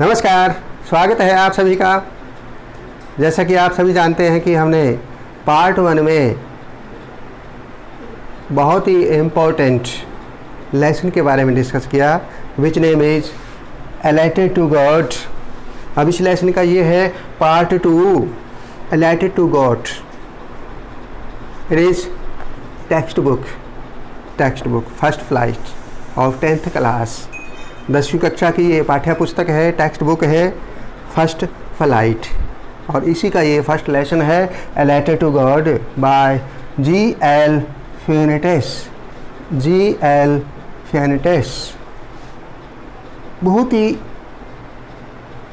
नमस्कार, स्वागत है आप सभी का। जैसा कि आप सभी जानते हैं कि हमने पार्ट वन में बहुत ही इम्पोर्टेंट लेसन के बारे में डिस्कस किया which name is a letter to God अब इस लेसन का ये है part two a letter to God it is text book text book first flight of tenth class दसवीं कक्षा की ये पाठ्य पुस्तक है, टेक्स्ट बुक है, फ़र्स्ट फ़्लाइट। और इसी का ये फ़र्स्ट लेसन है a letter to God by G L Fuentes G L Fuentes बहुत ही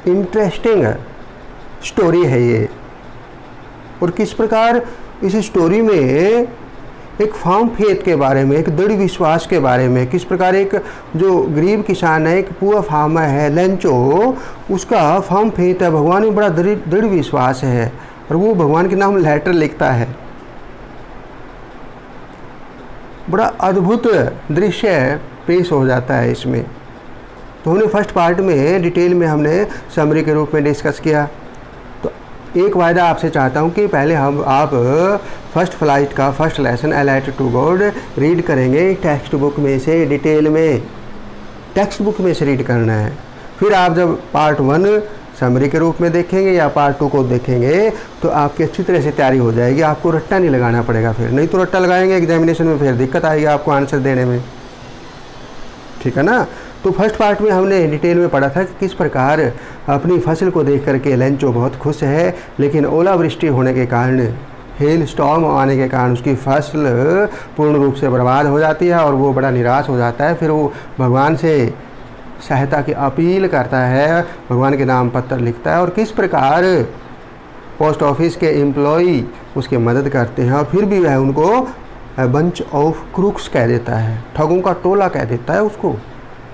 इंटरेस्टिंग स्टोरी है ये। और किस प्रकार इस स्टोरी में एक फार्म फेथ के बारे में, एक दृढ़ विश्वास के बारे में, किस प्रकार एक जो गरीब किसान है, एक पुअर फार्मर है, लेंचो, उसका फार्म फेथ है, भगवान में बड़ा दृढ़ विश्वास है और वो भगवान के नाम लेटर लिखता है। बड़ा अद्भुत दृश्य पेश हो जाता है इसमें। तो हमने फ़र्स्ट पार्ट में डिटेल में हमने समरी के रूप में डिस्कस किया। एक वायदा आपसे चाहता हूँ कि पहले हम, आप फ़र्स्ट फ़्लाइट का first lesson a letter to God read करेंगे टेक्स्ट बुक में से डिटेल में। टेक्स्ट बुक में से रीड करना है। फिर आप जब पार्ट वन समरी के रूप में देखेंगे या पार्ट टू को देखेंगे तो आपकी अच्छी तरह से तैयारी हो जाएगी। आपको रट्टा नहीं लगाना पड़ेगा फिर। नहीं तो रट्टा लगाएँगे एग्जामिनेशन में फिर दिक्कत आएगी आपको आंसर देने में। ठीक है ना? तो फ़र्स्ट पार्ट में हमने डिटेल में पढ़ा था कि किस प्रकार अपनी फ़सल को देख करके लेंचो बहुत खुश है, लेकिन ओलावृष्टि होने के कारण हेल स्टॉम आने के कारण उसकी फ़सल पूर्ण रूप से बर्बाद हो जाती है और वो बड़ा निराश हो जाता है। फिर वो भगवान से सहायता की अपील करता है, भगवान के नाम पत्र लिखता है और किस प्रकार पोस्ट ऑफ़िस के एम्प्लॉई उसकी मदद करते हैं और फिर भी वह उनको बंच ऑफ़ क्रूक्स कह देता है, ठगों का टोला कह देता है उसको।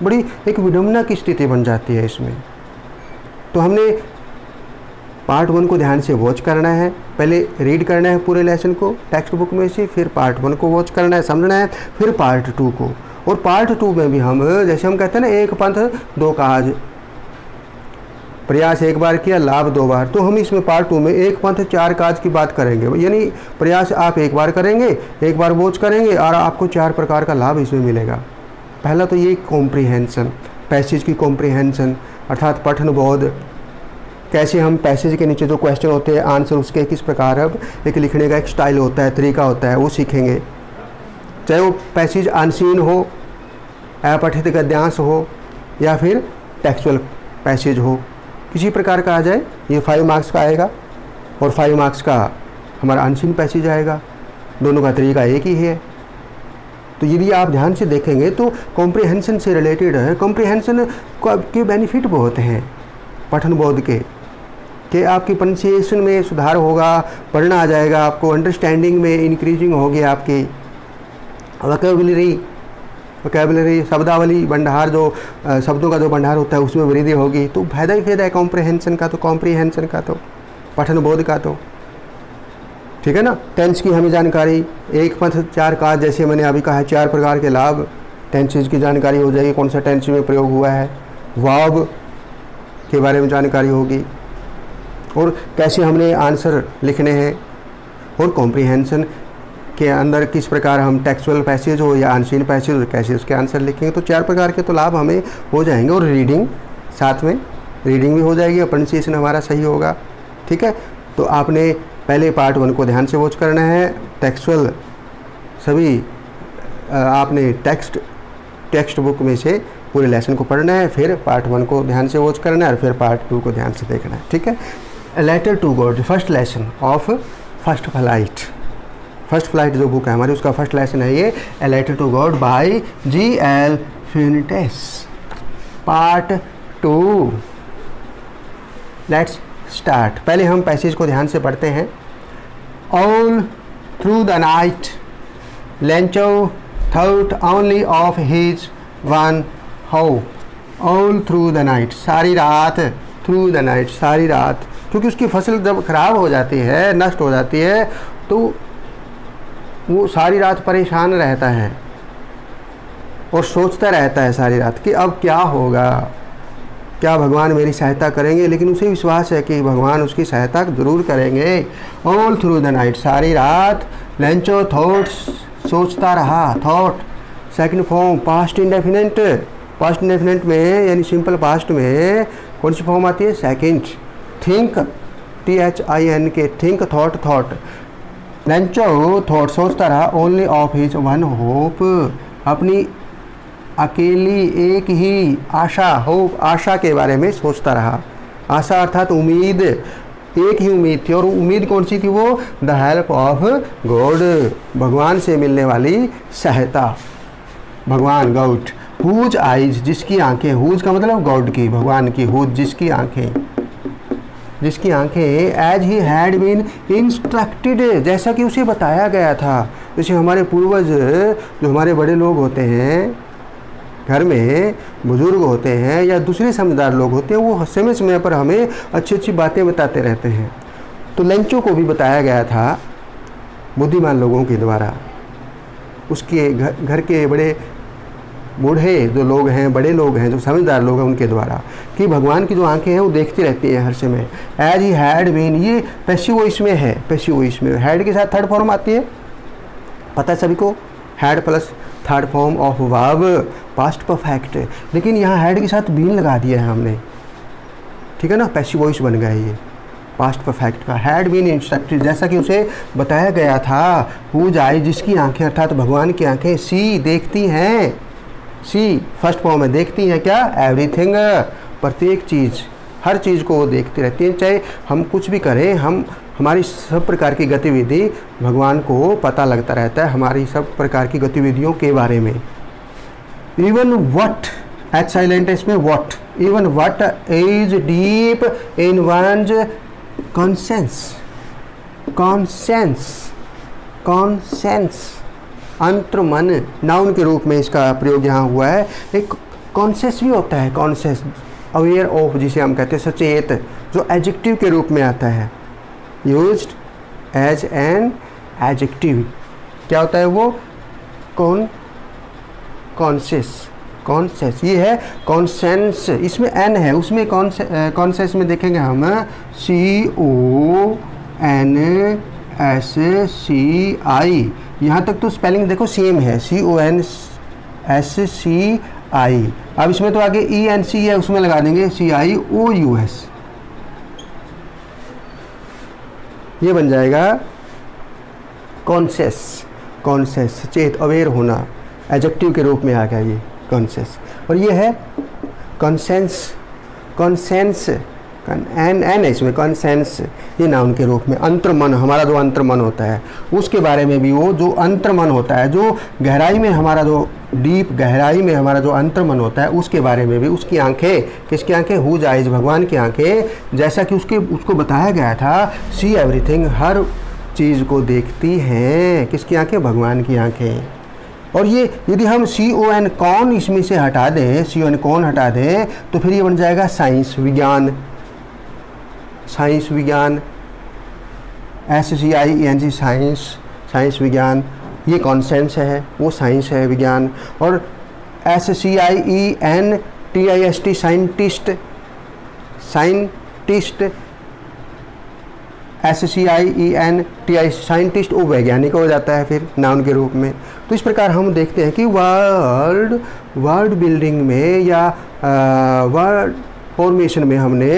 बड़ी एक विडम्बना की स्थिति बन जाती है इसमें। तो हमने पार्ट वन को ध्यान से वॉच करना है। पहले रीड करना है पूरे लेसन को टेक्स्ट बुक में से, फिर पार्ट वन को वॉच करना है, समझना है, फिर पार्ट टू को। और पार्ट टू में भी हम, जैसे हम कहते हैं ना, एक पंथ, दो काज। प्रयास एक बार किया, लाभ दो बार। तो हम इसमें पार्ट टू में एक पंथ, चार काज की बात करेंगे। यानी प्रयास आप एक बार करेंगे, एक बार वॉच करेंगे, और आपको चार प्रकार का लाभ इसमें मिलेगा। पहला तो ये कॉम्प्रीहेंसन पैसेज की कॉम्प्रीहेंसन अर्थात पठन बोध, कैसे हम पैसेज के नीचे जो क्वेश्चन होते हैं आंसर उसके किस प्रकार अब एक लिखने का एक स्टाइल होता है, तरीका होता है, वो सीखेंगे। चाहे वो पैसेज अनसीन हो, अपठित गद्यांश हो, या फिर टेक्सुअल पैसेज हो, किसी प्रकार का आ जाए, ये फाइव मार्क्स का आएगा, और फाइव मार्क्स का हमारा अनसीन पैसेज आएगा। दोनों का तरीका एक ही है। तो यदि आप ध्यान से देखेंगे तो कॉम्प्रिहेंसन से रिलेटेड है। कॉम्प्रिहेंसन के बेनिफिट बहुत हैं, पठन बोध के, कि आपकी प्रोनाउंसिएशन में सुधार होगा, पढ़ना आ जाएगा, आपको अंडरस्टैंडिंग में इंक्रीजिंग होगी आपकी। वकेबलरी वकेबलरी शब्दावली, भंडार जो शब्दों का जो भंडार होता है उसमें वृद्धि होगी। तो फ़ायदा ही फ़ायदा है कॉम्प्रिहेंसन का तो कॉम्प्रिहेंसन का तो पठन बोध का तो। ठीक है ना? टेंस की हमें जानकारी, एक पथ, चार का जैसे मैंने अभी कहा है, चार प्रकार के लाभ। टेंसेज की जानकारी हो जाएगी, कौन सा टेंस में प्रयोग हुआ है। वाब के बारे में जानकारी होगी। और कैसे हमने आंसर लिखने हैं। और कॉम्प्रीहेंसन के अंदर किस प्रकार हम टेक्सुअल पैसेज हो या अनसीन पैसेज हो, कैसे उसके आंसर लिखेंगे। तो चार प्रकार के तो लाभ हमें हो जाएँगे। और रीडिंग साथ में रीडिंग भी हो जाएगी, और प्रोनाउंसिएशन हमारा सही होगा। ठीक है? तो आपने पहले पार्ट वन को ध्यान से वॉच करना है। टेक्सुअल सभी आपने टेक्स्ट टेक्स्ट बुक में से पूरे लेसन को पढ़ना है, फिर पार्ट वन को ध्यान से वॉच करना है और फिर पार्ट टू को ध्यान से देखना है, ठीक है? Letter to God first lesson of first flight first flight जो बुक है हमारी, उसका फ़र्स्ट लेसन है ये। A letter to God by G L Fuentes part two let's start पहले हम पैसेज को ध्यान से पढ़ते हैं। All through the night Lencho thought only of his one hope all through the night सारी रात थ्रू द नाइट सारी रात। क्योंकि उसकी फ़सल जब ख़राब हो जाती है, नष्ट हो जाती है तो वो सारी रात परेशान रहता है और सोचता रहता है सारी रात कि अब क्या होगा। क्या भगवान मेरी सहायता करेंगे? लेकिन उसे विश्वास है कि भगवान उसकी सहायता ज़रूर करेंगे। ऑल थ्रू द नाइट सारी रात लेंचो थॉट्स सोचता रहा। Thought second form past indefinite past indefinite में, यानी सिंपल पास्ट में, कौन सी फॉर्म आती है? Second think T H I N K think thought thought Lencho thought सोचता रहा। Only of his one hope अपनी अकेली एक ही आशा हो, आशा के बारे में सोचता रहा। आशा अर्थात उम्मीद। एक ही उम्मीद थी और उम्मीद कौन सी थी वो? द हेल्प ऑफ़ गॉड भगवान से मिलने वाली सहायता। भगवान गौट हुज आइज़ जिसकी आँखें, हुज का मतलब गॉड की, भगवान की हुज, जिसकी आँखें। जिसकी आँखें as he had been instructed जैसा कि उसे बताया गया था। जैसे हमारे पूर्वज, जो हमारे बड़े लोग होते हैं घर में बुज़ुर्ग होते हैं या दूसरे समझदार लोग होते हैं, वो समय समय पर हमें अच्छी अच्छी बातें बताते रहते हैं। तो लंचों को भी बताया गया था बुद्धिमान लोगों के द्वारा। उसके घर घर के बड़े बूढ़े जो लोग हैं, बड़े लोग हैं, जो समझदार लोग हैं उनके द्वारा कि भगवान की जो आँखें हैं, वो देखती रहती हैं हर समय एज ही हैड बीन ये पैसिव इसमें है पैसिव इसमें। हैड के साथ थर्ड फॉर्म आती है। पता है सभी को? Had plus third form of wow past perfect लेकिन यहाँ हैड के साथ बीन लगा दिया है हमने। ठीक है ना? पैसिव वॉइस बन गया ये। पास्ट परफेक्ट का। हैड बीन इंस्ट्रक्टेड जैसा कि उसे बताया गया था हु जाए जिसकी आँखें, अर्थात भगवान की आँखें सी देखती हैं। सी फ़र्स्ट फॉर्म में देखती हैं क्या? एवरीथिंग प्रत्येक चीज़, हर चीज़ को वो देखती रहती हैं। चाहे हम कुछ भी करें, हम, हमारी सब प्रकार की गतिविधि भगवान को पता लगता रहता है, हमारी सब प्रकार की गतिविधियों के बारे में। इवन वट एच साइलेंट इसमें what even what is deep in one's conscience conscience conscience अंत्र मन नाउन के रूप में इसका प्रयोग यहाँ हुआ है। एक कॉन्सेस भी होता है कॉन्सेस अवेयर ऑफ़ जिसे हम कहते हैं, सचेत, जो एजेक्टिव के रूप में आता है। यूज़ एज एन एजेक्टिव क्या होता है वो? कौन कॉन्शियस कॉन्सेस ये है कॉन्सेंस इसमें एन है, उसमें कौन कॉन्सेस में देखेंगे हम सी ओ एन एस सी आई यहाँ तक तो स्पेलिंग देखो सेम है सी ओ एन एस सी आई अब इसमें तो आगे ई एन सी है, उसमें लगा देंगे सी आई ओ यू एस ये बन जाएगा कॉन्सेस कॉन्सेस चेत अवेयर होना. एजेक्टिव के रूप में आ गया ये कॉन्सेंस और ये है कॉन्सेंस कॉन्सेंस एन एन है इसमें कॉन्सेंस ये नाउन के रूप में, अंतर्मन, हमारा जो अंतर्मन होता है, उसके बारे में भी वो जो अंतर्मन होता है, जो गहराई में हमारा जो डीप गहराई में हमारा जो अंतर्मन होता है, उसके बारे में भी, उसकी आँखें, किसकी आँखें? हु जाइज भगवान की आँखें. जैसा कि उसके, उसको बताया गया था सी एवरीथिंग हर चीज़ को देखती हैं. किसकी आँखें? भगवान की आँखें. और ये यदि हम सी ओ एन कौन इसमें से हटा दें सी ओ एन कौन हटा दें तो फिर ये बन जाएगा साइंस विज्ञान। साइंस विज्ञान S C I N G science science विज्ञान, ये कॉन्सेंस है, वो साइंस है विज्ञान। और S C I E N T I S T scientist scientist S C I E N T I scientist वो वैज्ञानिक हो जाता है फिर नाउन के रूप में। तो इस प्रकार हम देखते हैं कि वर्ल्ड वर्ल्ड बिल्डिंग में या वर्ड फॉर्मेशन में हमने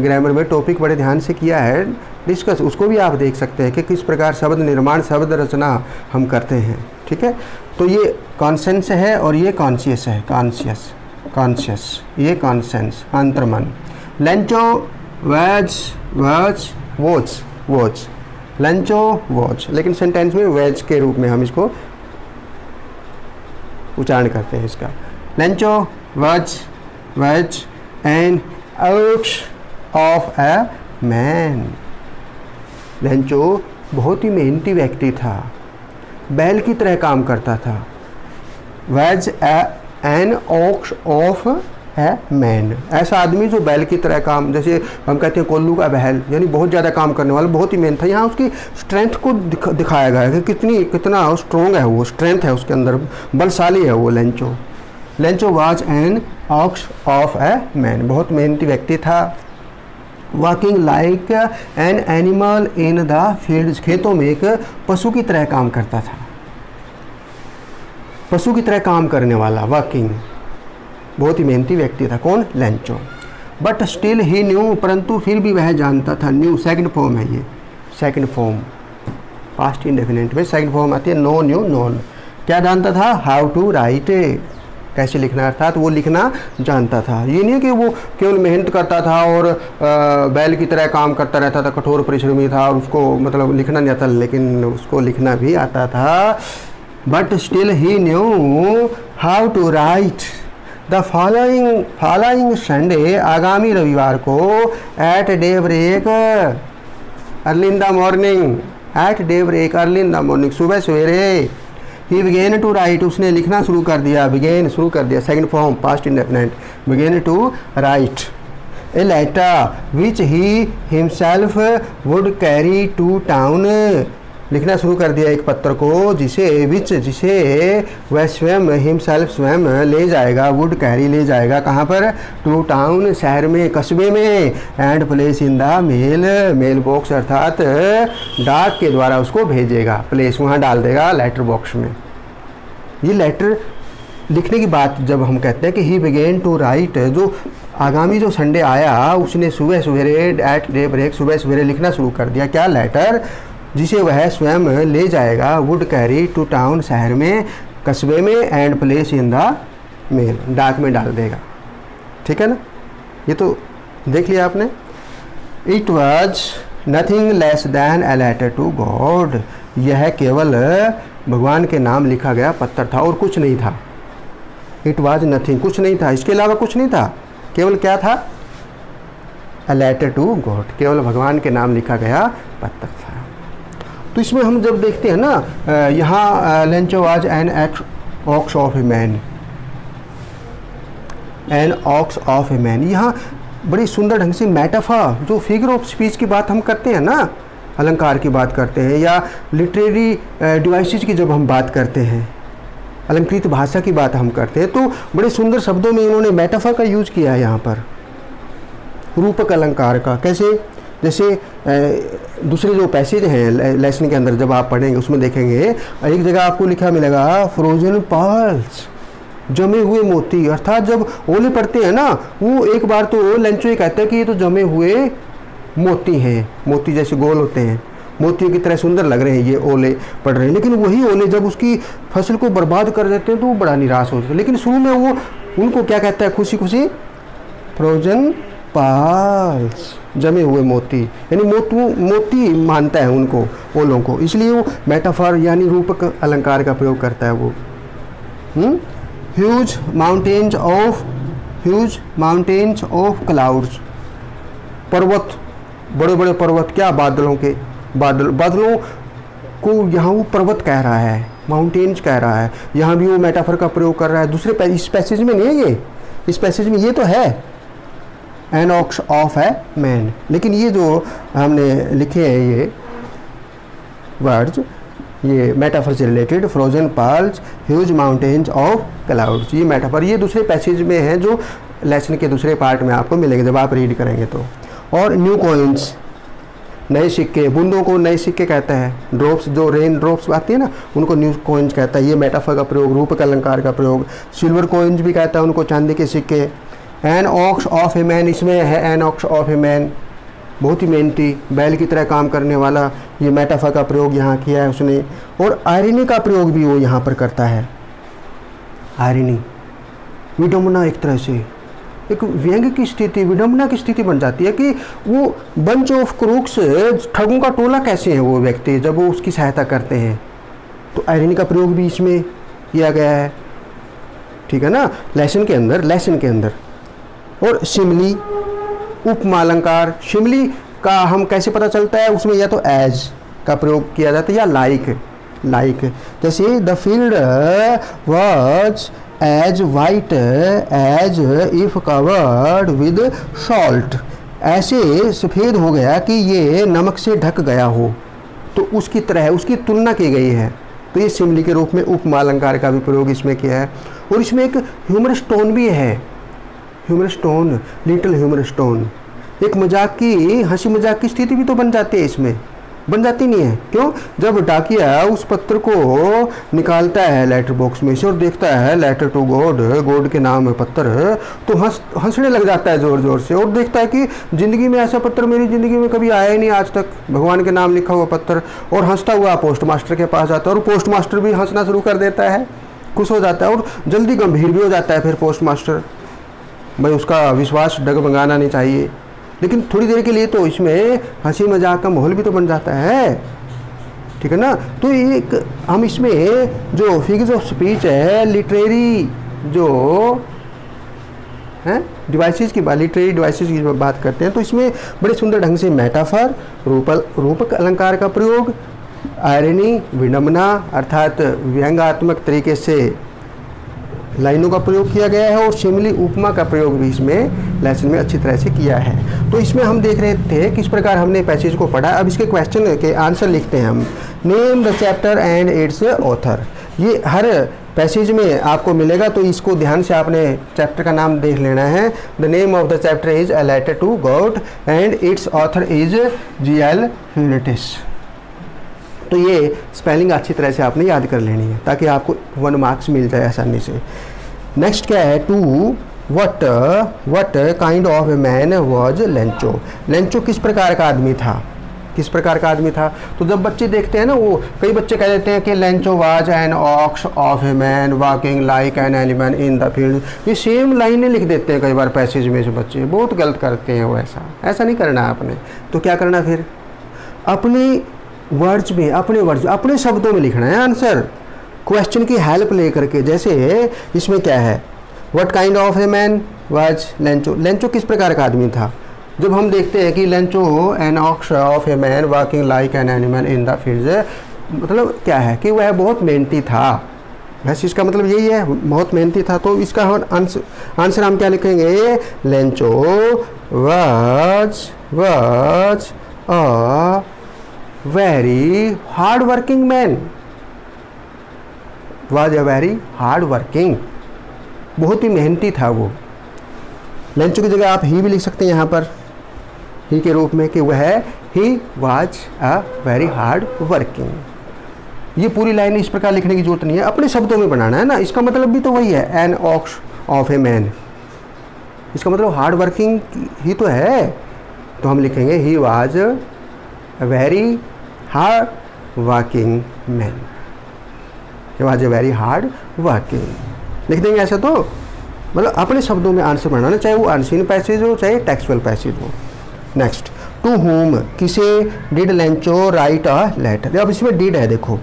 ग्रामर में टॉपिक बड़े ध्यान से किया है। डिस्कस उसको भी आप देख सकते हैं कि किस प्रकार शब्द निर्माण, शब्द रचना हम करते हैं, ठीक है? तो ये कॉन्सेंस है और ये कॉन्शियस है कॉन्शियस कॉन्शियस ये कॉन्सेंस अंतर्मन। Lencho was was was was Lencho was लेकिन सेंटेंस में वेज के रूप में हम इसको उच्चारण करते हैं इसका। लंचो वज वेज एंड आउट ऑफ़ अ मैन लंचो बहुत ही मेहनती व्यक्ति था। बैल की तरह काम करता था। Was an ox of a? Man ऐसा आदमी जो बैल की तरह काम जैसे हम कहते हैं कोल्लू का बहल यानी बहुत ज़्यादा काम करने वाला बहुत ही मेन था। यहाँ उसकी स्ट्रेंथ को दिख, दिखाया गया है कि कितनी कितना स्ट्रॉन्ग है वो स्ट्रेंथ है उसके अंदर बलशाली है वो Lencho Lencho was an ox of a man बहुत मेहनती व्यक्ति था। Walking like an animal in the field खेतों में एक पशु की तरह काम करता था। पशु की तरह काम करने वाला वॉकिंग बहुत ही मेहनती व्यक्ति था, कौन? Lencho. But still he knew परंतु फिर भी वह जानता था न्यू सेकंड फॉर्म है ये। सेकंड फॉर्म पास्ट इंडेफिनेट में सेकंड फॉर्म आती है नो न्यू नॉन क्या जानता था? हाउ टू राइट कैसे लिखना, अर्थात वो लिखना जानता था। ये नहीं कि वो केवल मेहनत करता था और बैल की तरह काम करता रहता था, कठोर परिश्रमी था और उसको मतलब लिखना नहीं आता, लेकिन उसको लिखना भी आता था। But still he knew how to write the following following Sunday आगामी रविवार को at daybreak early in the morning at daybreak early in the morning सुबह सवेरे ही बिगेन टू राइट उसने लिखना शुरू कर दिया बिगेन शुरू कर दिया second form past indefinite began to write a letter which he himself would carry to town लिखना शुरू कर दिया एक पत्र को, जिसे विच, जिसे वह स्वयं हिमसेल्फ स्वयं ले जाएगा वुड कैरी ले जाएगा। कहाँ पर? टू टाउन शहर में, कस्बे में। And place in the mail mail box अर्थात डाक के द्वारा उसको भेजेगा। प्लेस वहाँ डाल देगा लेटर बॉक्स में। ये लेटर लिखने की बात जब हम कहते हैं कि ही बिगेन टू राइट जो आगामी जो संडे आया, उसने सुबह सवेरे एट डे ब्रेक सुबह सवेरे लिखना शुरू कर दिया। क्या लेटर जिसे वह स्वयं ले जाएगा वुड कैरी टू टाउन शहर में, कस्बे में and place in the mail डाक में डाल देगा। ठीक है ना? ये तो देख लिया आपने। It was nothing less than a letter to God यह केवल भगवान के नाम लिखा गया पत्थर था और कुछ नहीं था। इट वॉज़ नथिंग कुछ नहीं था। इसके अलावा कुछ नहीं था। केवल क्या था? अ लेटर टू गॉड केवल भगवान के नाम लिखा गया पत्थर था। तो इसमें हम जब देखते हैं ना यहाँ Lencho was an ex ox of a man an ox of a man यहाँ बड़ी सुंदर ढंग से मेटाफा जो फिगर ऑफ़ स्पीच की बात हम करते हैं ना, अलंकार की बात करते हैं, या लिटरेरी डिवाइसेस की जब हम बात करते हैं, अलंकृत भाषा की बात हम करते हैं तो बड़े सुंदर शब्दों में इन्होंने मेटाफा का यूज़ किया है यहाँ पर। रूपक अलंकार का, कैसे? जैसे दूसरे जो पैसेज हैं लेसन के अंदर जब आप पढ़ेंगे, उसमें देखेंगे, एक जगह आपको लिखा मिलेगा फ्रोजन पर्ल्स जमे हुए मोती। अर्थात जब ओले पड़ते हैं ना, वो एक बार तो लेंचो ये कहता है कि ये तो जमे हुए मोती हैं। मोती जैसे गोल होते हैं। मोतियों की तरह सुंदर लग रहे हैं ये ओले पड़ रहे हैं। लेकिन वही ओले जब उसकी फ़सल को बर्बाद कर देते हैं तो वो बड़ा निराश होता है। लेकिन शुरू में वो उनको क्या कहता है? खुशी खुशी फ्रोजन पाल्स जमे हुए मोती। यानी मोतू, मोती मानता है उनको ओलों को। इसलिए वो मेटाफर यानी रूपक अलंकार का प्रयोग करता है वो। Huge mountains of huge mountains of clouds पर्वत बड़े बड़े पर्वत, क्या बादलों के, बादल, बादलों को यहाँ वो पर्वत कह रहा है माउंटेन्स कह रहा है। यहाँ भी वो मेटाफर का प्रयोग कर रहा है। दूसरे इस पैसेज में नहीं है ये? इस पैसेज में ये तो है। An ox of a man. लेकिन ये जो हमने लिखे हैं ये वर्ड्स ये मेटाफर से related frozen pearls huge mountains of clouds ये मेटाफर ये दूसरे पैसेज में है जो लेसन के दूसरे पार्ट में आपको मिलेंगे जब आप रीड करेंगे तो। और न्यू कॉइन्स नए सिक्के, बूंदों को नए सिक्के कहते हैं। ड्रॉप्स जो रेन ड्रॉप्स आती है ना, उनको न्यू कॉइन्स कहता है। ये मेटाफर का प्रयोग, रूप अलंकार का प्रयोग। सिल्वर कॉइन्स भी कहता है उनको, चांदी के सिक्के। An ox of a man इसमें है an ox of a man बहुत ही मेहनती, बैल की तरह काम करने वाला ये मेटाफा का प्रयोग यहाँ किया है उसने। और आयरनी का प्रयोग भी वो यहाँ पर करता है। आयरनी विडम्बना एक तरह से, एक व्यंग की स्थिति विडम्बना की स्थिति बन जाती है कि वो बंच ऑफ़ क्रूक्स ठगों का टोला कैसे है वो व्यक्ति जब वो उसकी सहायता करते हैं। तो आयरनी का प्रयोग भी इसमें किया गया है। ठीक है ना? लेसन के अंदर लेसन के अंदर। और शिमली उपमालंकार शिमली का हम कैसे पता चलता है? उसमें या तो एज का प्रयोग किया जाता है या लाइक लाइक जैसे the field was as white as if covered with salt ऐसे सफ़ेद हो गया कि ये नमक से ढक गया हो। तो उसकी तरह, उसकी तुलना की गई है। तो ये सिमली के रूप में उपमालंकार का भी प्रयोग इसमें किया है। और इसमें एक ह्यूमर स्टोन भी है। Humour stone little humour stone एक मज़ाक की हँसी मज़ाक की स्थिति भी तो बन जाती है इसमें। बन जाती नहीं है। क्यों? जब डाकिया उस पत्र को निकालता है लेटर बॉक्स में से और देखता है लेटर टू गॉड गॉड के नाम है पत्र तो हंस, हंसने लग जाता है ज़ोर ज़ोर से और देखता है कि ज़िंदगी में ऐसा पत्र मेरी ज़िंदगी में कभी आया ही नहीं आज तक। भगवान के नाम लिखा हुआ पत्र और हंसता हुआ पोस्ट मास्टर के पास जाता है और पोस्ट मास्टर भी हंसना शुरू कर देता है। खुश हो जाता है और जल्दी गंभीर भी हो जाता है फिर पोस्ट मास्टर भाई उसका विश्वास डगमगाना नहीं चाहिए। लेकिन थोड़ी देर के लिए तो इसमें हँसी मज़ाक का माहौल भी तो बन जाता है। ठीक है ना? तो एक हम इसमें जो फिगर्स ऑफ़ स्पीच है लिटरेरी जो, है डिवाइसेस की बात लिटरेरी डिवाइसेस की बात करते हैं तो इसमें बड़े सुंदर ढंग से मेटाफर रूपल, रूपक अलंकार का प्रयोग आयरनी विडम्बना अर्थात व्यंगात्मक तरीके से लाइनों का प्रयोग किया गया है और शिमली उपमा का प्रयोग भी इसमें लेसन में अच्छी तरह से किया है। तो इसमें हम देख रहे थे किस प्रकार हमने पैसेज को पढ़ा। अब इसके क्वेश्चन के आंसर लिखते हैं हम। Name the chapter and its author ये हर पैसेज में आपको मिलेगा तो इसको ध्यान से आपने चैप्टर का नाम देख लेना है। The name of the chapter is a letter to God and its author is G L Fuentes तो ये स्पेलिंग अच्छी तरह से आपने याद कर लेनी है, ताकि आपको वन मार्क्स मिल जाए आसानी से। नेक्स्ट क्या है? Two what what kind of a man was Lencho Lencho किस प्रकार का आदमी था? किस प्रकार का आदमी था? तो जब बच्चे देखते हैं ना, वो कई बच्चे कह देते हैं कि Lencho was an ox of a man walking like an एलिमैन in the field ये सेम लाइनें लिख देते हैं कई बार पैसेज में से बच्चे। बहुत गलत करते हैं वो ऐसा। ऐसा नहीं करना आपने। तो क्या करना फिर? अपनी वर्ड्स में, अपने वर्ड्स, अपने शब्दों में लिखना है आंसर। क्वेश्चन की हेल्प लेकर के, जैसे इसमें क्या है? What kind of a man was Lencho Lencho किस प्रकार का आदमी था? जब हम देखते हैं कि Lencho an ox of a man working like an animal in the field मतलब क्या है कि वह बहुत मेहनती था। बस इसका मतलब यही है, बहुत मेहनती था। तो इसका आंसर आंसर हम क्या लिखेंगे? Lencho was was very hard working man was a very hard working बहुत ही मेहनती था वो। लंचो की जगह आप ही भी लिख सकते हैं यहाँ पर। ही के रूप में कि वह he was a very hard working ये पूरी लाइन इस प्रकार लिखने की ज़रूरत नहीं है। अपने शब्दों में बनाना है ना। इसका मतलब भी तो वही है। An ox of a man इसका मतलब हार्ड वर्किंग ही तो है। तो हम लिखेंगे he was a hard working man was a very hard working लिख देंगे ऐसा तो? मतलब अपने शब्दों में आंसर बनाना चाहे वो अनसीन पैसेज हो, चाहे टेक्सुअल पैसेज हो. नेक्स्ट टू होम किसे did Lencho write a letter अब इसमें डिड है, देखो.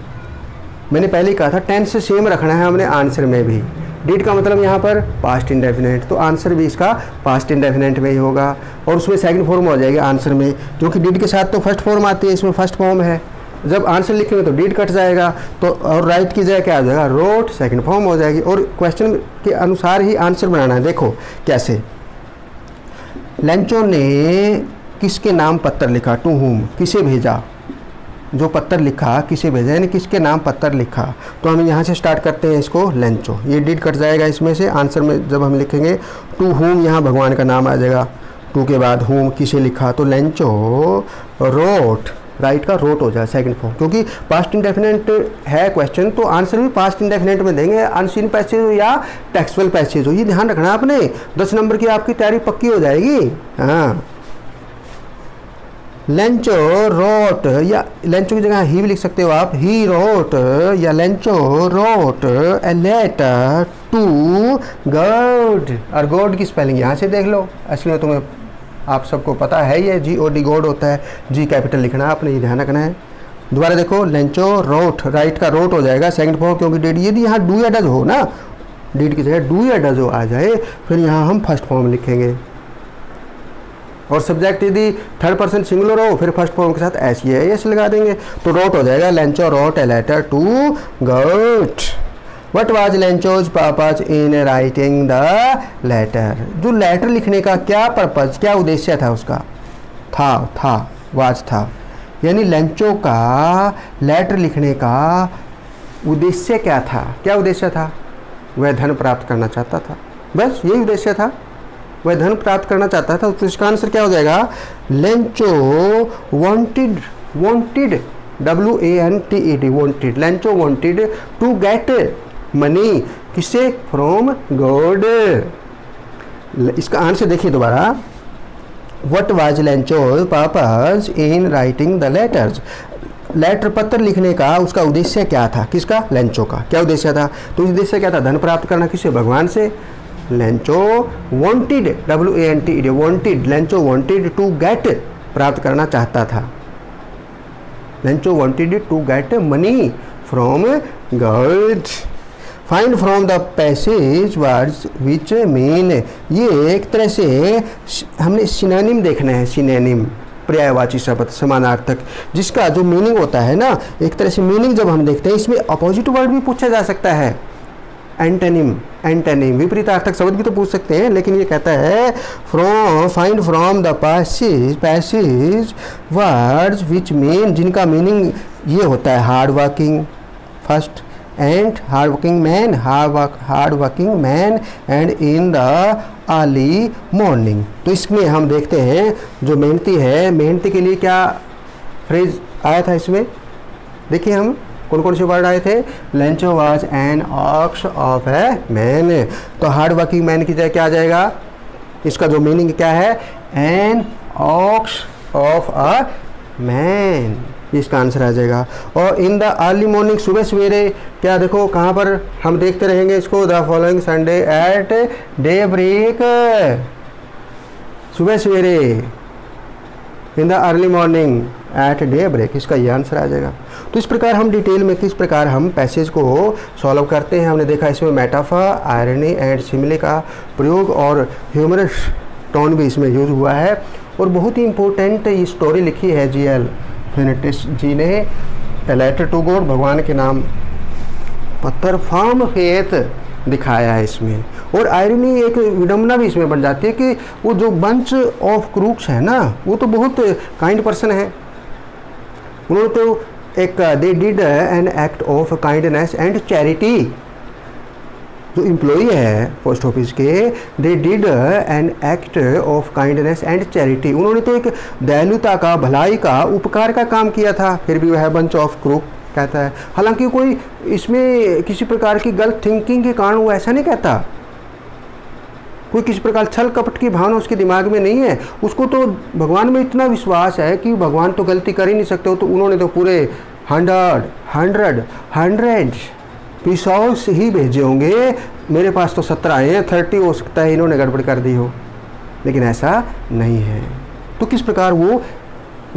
मैंने पहले ही कहा था टेंस सेम रखना है हमने आंसर में भी. डिड का मतलब यहाँ पर पास्ट इंडेफिनेट तो आंसर भी इसका पास्ट इंडेफिनेट में ही होगा। और उसमें सेकंड फॉर्म हो जाएगा आंसर में क्योंकि डिड के साथ तो फ़र्स्ट फॉर्म आती है, इसमें फ़र्स्ट फॉर्म है। जब आंसर लिखेंगे तो डीड कट जाएगा तो और राइट की जगह क्या आ जाएगा? रोट सेकंड फॉर्म हो जाएगी। और क्वेश्चन के अनुसार ही आंसर बनाना है। देखो कैसे। लेंचो ने किसके नाम पत्र लिखा? टू होम किसे भेजा? जो पत्र लिखा, किसे भेजा, यानी किसके नाम पत्र लिखा तो हम यहाँ से स्टार्ट करते हैं इसको लेंचो ये डीड कट जाएगा इसमें से। आंसर में जब हम लिखेंगे टू होम यहाँ भगवान का नाम आ जाएगा। टू के बाद होम किसे लिखा तो लेंचो रोट राइट का रोट हो जाए सेकंड फॉर्म क्योंकि पास्ट इंडेफिनेट है क्वेश्चन तो आंसर भी पास्ट इंडेफिनेट में देंगे। अनसीन पैसेज हो या टेक्सुअल पैसेज हो, ये ध्यान रखना आपने। दस नंबर की आपकी तैयारी पक्की हो जाएगी। हाँ। लेंचो रोट या लेंचो की जगह ही भी लिख सकते हो आप। ही रोट या Lencho wrote a letter to God और गॉड की स्पेलिंग यहाँ से देख लो। असली में तुम्हें, आप सबको पता है ये जी ओ डी गोड होता है। जी कैपिटल लिखना आपने ये ध्यान रखना है। दोबारा देखो लेंचो रोट राइट का रोट हो जाएगा सेकंड फॉर्म क्योंकि डेड यदि यहाँ डू या डज हो ना। डेड की जगह डू या डज हो आ जाए, फिर यहाँ हम फ़र्स्ट फॉर्म लिखेंगे। और सब्जेक्ट यदि थर्ड पर्सन सिंगुलर हो, फिर फ़र्स्ट फॉर्म के साथ एस ये एस लगा देंगे। तो रोट हो जाएगा Lencho wrote a letter to God what was Lencho's purpose in writing the letter जो लेटर लिखने का क्या पर्पज क्या उद्देश्य था उसका? था था वाज था। यानी लेंचो का लेटर लिखने का उद्देश्य क्या था? क्या उद्देश्य था? वह धन प्राप्त करना चाहता था। बस यही उद्देश्य था। वह धन प्राप्त करना चाहता था तो इसका आंसर क्या हो जाएगा? Lencho wanted wanted W A N T E D wanted Lencho wanted to get money किससे फ्रॉम गॉड इसका आंसर देखिए दोबारा। What was Lencho purpose in writing the letters letter पत्र लिखने का उसका उद्देश्य क्या था? किसका? लेंचो का। क्या उद्देश्य था? तो उद्देश्य क्या था? धन प्राप्त करना किससे भगवान से। Lencho wanted W A N T wanted Lencho wanted to get प्राप्त करना चाहता था। Lencho wanted to get money from God find from the passage words which mean ये एक तरह से हमने सिनेनिम देखना है सिनेनिम पर्यायवाची शब्द, समानार्थक, जिसका जो मीनिंग होता है ना, एक तरह से मीनिंग जब हम देखते हैं, इसमें अपोजिट वर्ड भी पूछा जा सकता है। Antonym antonym. विपरीतार्थक शब्द भी तो पूछ सकते हैं, लेकिन ये कहता है from find from the passage passage words which mean जिनका मीनिंग ये होता है hard working first and hardworking man, hard work, hard working man, and in the early morning तो इसमें हम देखते हैं, जो मेहनती है, मेहनती के लिए क्या फ्रेज आया था इसमें? देखिए हम। कौन कौन से वर्ड आए थे? Lencho was an ox of a man तो हार्ड वर्किंग मैन की जगह क्या आ जाएगा? इसका जो मीनिंग क्या है? An ox of a man इसका आंसर आ जाएगा। और इन द अर्ली मॉर्निंग सुबह सवेरे, क्या देखो, कहाँ पर हम देखते रहेंगे इसको? The following Sunday at daybreak सुबह सवेरे in the early morning at daybreak इसका ये आंसर आ जाएगा। तो इस प्रकार हम डिटेल में किस प्रकार हम पैसेज को सॉल्व करते हैं। हमने देखा इसमें मेटाफा आयरनी एंड सिमिले का प्रयोग और ह्यूमरस टोन भी इसमें यूज़ हुआ है। और बहुत ही इंपॉर्टेंट ये स्टोरी लिखी है जी एल फिनिटिस जी ने। लेटर टू गॉड भगवान के नाम। पत्थर फार्म फेथ दिखाया है इसमें। और आयरनी एक विडम्बना भी इसमें बन जाती है कि वो जो बंच ऑफ़ क्रूक्स है ना, वो तो बहुत काइंड पर्सन है। उन्होंने तो एक they did an act of kindness and charity जो इम्प्लॉई है पोस्ट ऑफ़िस के they did an act of kindness and charity उन्होंने तो एक दयालुता का, भलाई का, उपकार का काम किया था। फिर भी वह बंच ऑफ़ क्रूक कहता है। हालाँकि कोई इसमें किसी प्रकार की गलत थिंकिंग के कारण वो ऐसा नहीं कहता। कोई किसी प्रकार छल कपट की भावना उसके दिमाग में नहीं है। उसको तो भगवान में इतना विश्वास है कि भगवान तो गलती कर ही नहीं सकते हो तो उन्होंने तो पूरे हंड्रेड हंड्रेड हंड्रेड पिसौस ही भेजे होंगे। मेरे पास तो सत्रह आए हैं, थर्टी हो सकता है, इन्होंने गड़बड़ कर दी हो। लेकिन ऐसा नहीं है। तो किस प्रकार वो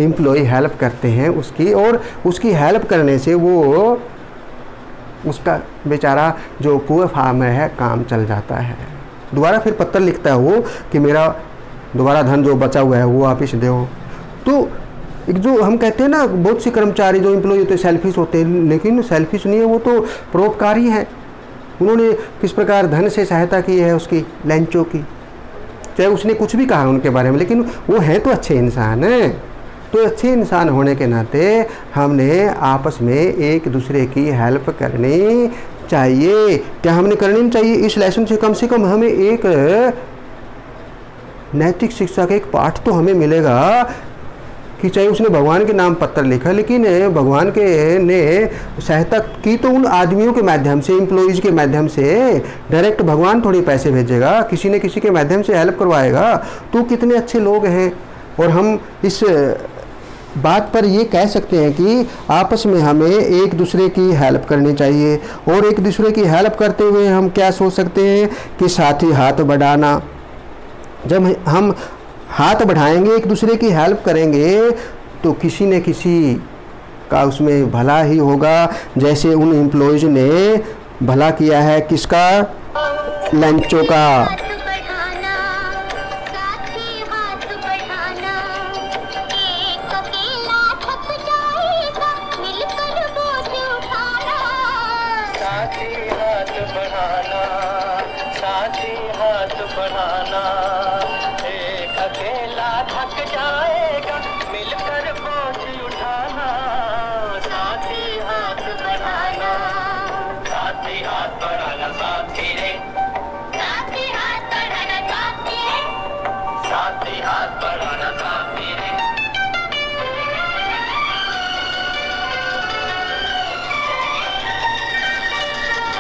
एम्प्लॉय हेल्प करते हैं उसकी? और उसकी हेल्प करने से वो उसका बेचारा जो पुअर फार्मर है, काम चल जाता है। दोबारा फिर पत्र लिखता है वो कि मेरा दोबारा धन जो बचा हुआ है, वो आप वापिस दो। तो जो हम कहते हैं ना, बहुत से कर्मचारी जो एम्प्लॉय होते हैं सेल्फिश होते हैं, लेकिन सेल्फिश नहीं है, वो तो परोपकारी है। उन्होंने किस प्रकार धन से सहायता की है उसकी लेंचो की? चाहे उसने कुछ भी कहा उनके बारे में, लेकिन वो हैं तो अच्छे इंसान हैं। तो अच्छे इंसान होने के नाते हमने आपस में एक दूसरे की हेल्प करनी चाहिए। क्या हमने करनी चाहिए? इस लेसन से कम से कम हमें एक नैतिक शिक्षा का एक पाठ तो हमें मिलेगा। कि चाहे उसने भगवान के नाम पत्र लिखा, लेकिन भगवान के, ने सहायता की तो उन आदमियों के माध्यम से इम्प्लॉयज़ के माध्यम से डायरेक्ट भगवान थोड़ी पैसे भेजेगा, किसी न किसी के माध्यम से हेल्प करवाएगा। तो कितने अच्छे लोग हैं। और हम इस बात पर ये कह सकते हैं कि आपस में हमें एक दूसरे की हेल्प करनी चाहिए। और एक दूसरे की हेल्प करते हुए हम क्या सोच सकते हैं कि साथी हाथ बढ़ाना। जब हम हाथ बढ़ाएँगे, एक दूसरे की हेल्प करेंगे तो किसी न किसी का उसमें भला ही होगा। जैसे उन एम्प्लॉयज़ ने भला किया है, किसका? लंचों का।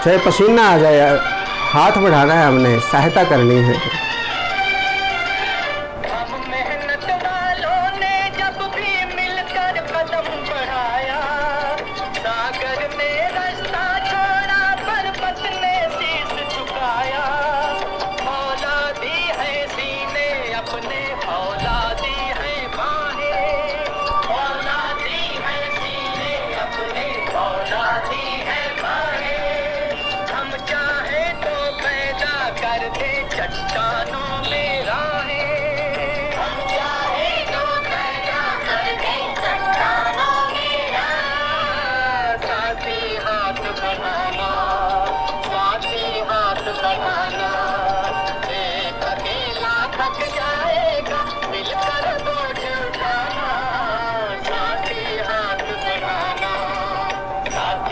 चाहे पसीना आ जाए हाथ बढ़ाना है हमने सहायता करनी है।